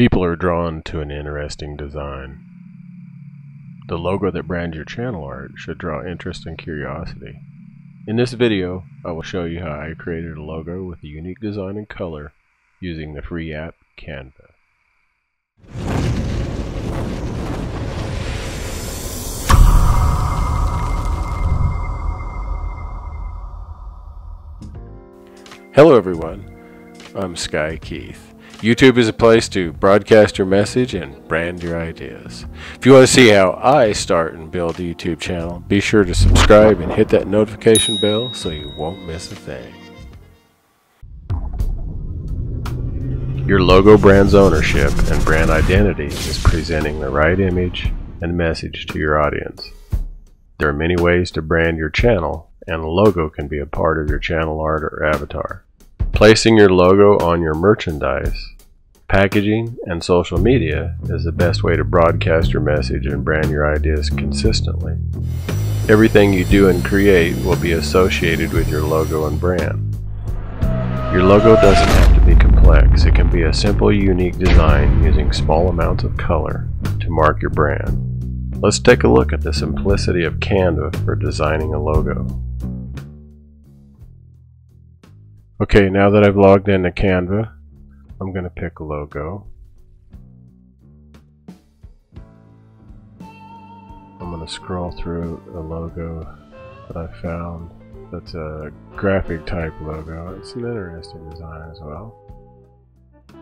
People are drawn to an interesting design. The logo that brands your channel art should draw interest and curiosity. In this video, I will show you how I created a logo with a unique design and color using the free app Canva. Hello everyone, I'm Sky Keith. YouTube is a place to broadcast your message and brand your ideas. If you want to see how I start and build a YouTube channel, be sure to subscribe and hit that notification bell so you won't miss a thing. Your logo brand's ownership and brand identity is presenting the right image and message to your audience. There are many ways to brand your channel, and a logo can be a part of your channel art or avatar. Placing your logo on your merchandise, packaging, and social media is the best way to broadcast your message and brand your ideas consistently. Everything you do and create will be associated with your logo and brand. Your logo doesn't have to be complex. It can be a simple, unique design using small amounts of color to mark your brand. Let's take a look at the simplicity of Canva for designing a logo. Okay, now that I've logged into Canva, I'm going to pick a logo. I'm going to scroll through a logo that I found that's a graphic type logo. It's an interesting design as well.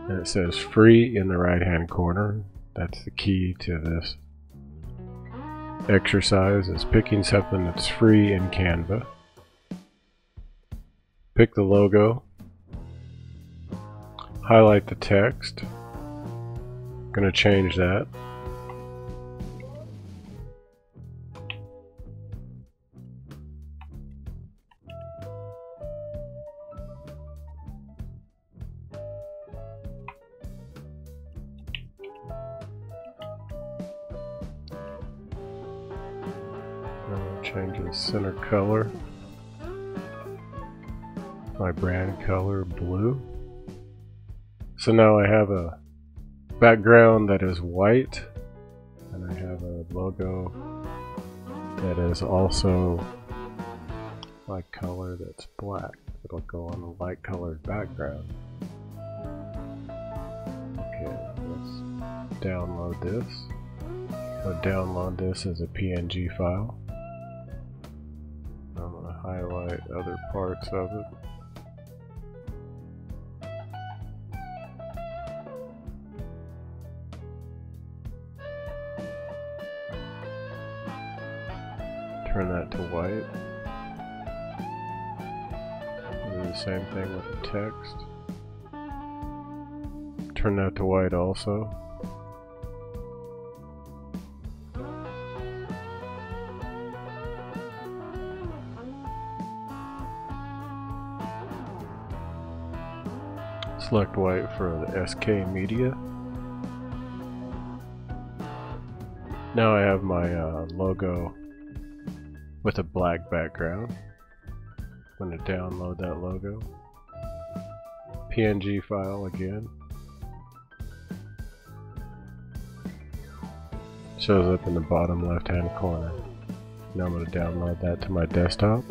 And it says free in the right hand corner. That's the key to this exercise is picking something that's free in Canva. Pick the logo. Highlight the text. I'm going to change that. change the center color my brand color blue. So now I have a background that is white and I have a logo that is also my color that's black. It'll go on a light colored background. Okay let's download this. I'll download this as a PNG file. I'm going to highlight other parts of it. Turn that to white. Do the same thing with the text. Turn that to white also. select white for the SK media. Now I have my uh, logo with a black background. I'm going to download that logo. PNG file again. Shows up in the bottom left hand corner. Now I'm going to download that to my desktop.